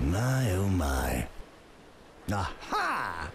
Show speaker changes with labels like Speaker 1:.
Speaker 1: My oh my. Aha!